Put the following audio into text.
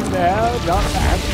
now, not done.